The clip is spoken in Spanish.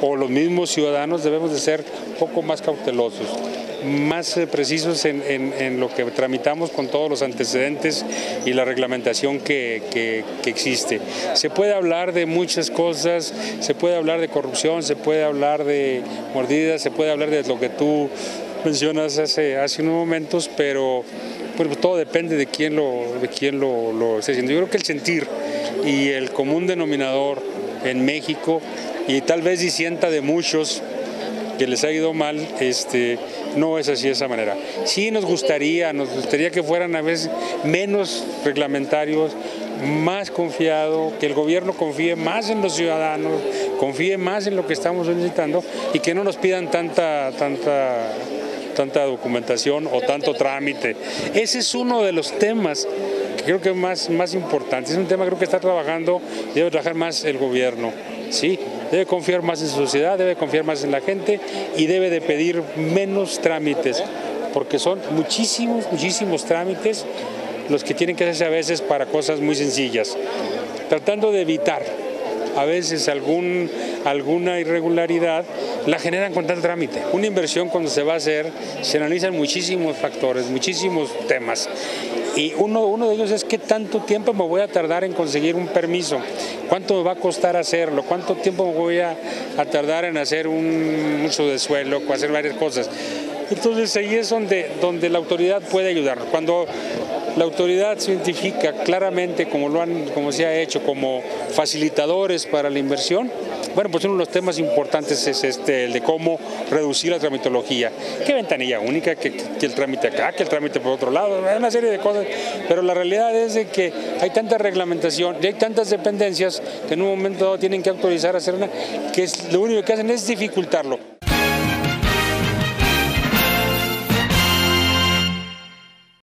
o los mismos ciudadanos debemos de ser un poco más cautelosos más eh, precisos en, lo que tramitamos con todos los antecedentes y la reglamentación que, que, existe. Se puede hablar de muchas cosas, se puede hablar de corrupción, se puede hablar de mordidas, se puede hablar de lo que tú mencionas hace, hace unos momentos, pero pues, todo depende de quién lo, de quién lo, lo esté haciendo. Yo creo que el sentir y el común denominador en México y tal vez disienta de muchos que les ha ido mal, este, no es así de esa manera. Sí nos gustaría, nos gustaría que fueran a veces menos reglamentarios, más confiado, que el gobierno confíe más en los ciudadanos, confíe más en lo que estamos solicitando y que no nos pidan tanta, tanta tanta documentación o tanto trámite. Ese es uno de los temas que creo que es más, más importante. Es un tema que creo que está trabajando, debe trabajar más el gobierno. Sí, debe confiar más en su sociedad, debe confiar más en la gente y debe de pedir menos trámites, porque son muchísimos, muchísimos trámites los que tienen que hacerse a veces para cosas muy sencillas, tratando de evitar a veces algún, alguna irregularidad, la generan con tal trámite. Una inversión cuando se va a hacer, se analizan muchísimos factores, muchísimos temas. Y uno, uno de ellos es qué tanto tiempo me voy a tardar en conseguir un permiso, cuánto me va a costar hacerlo, cuánto tiempo voy a, tardar en hacer un uso de suelo, hacer varias cosas. Entonces ahí es donde, donde la autoridad puede ayudar. Cuando la autoridad se identifica claramente, como, lo han, como se ha hecho, como facilitadores para la inversión, bueno, pues uno de los temas importantes es este, el de cómo reducir la tramitología. ¿Qué ventanilla única? Que, el trámite acá, que el trámite por otro lado, una serie de cosas. Pero la realidad es de que hay tanta reglamentación y hay tantas dependencias que en un momento dado tienen que autorizar a hacer una, que es, lo único que hacen es dificultarlo.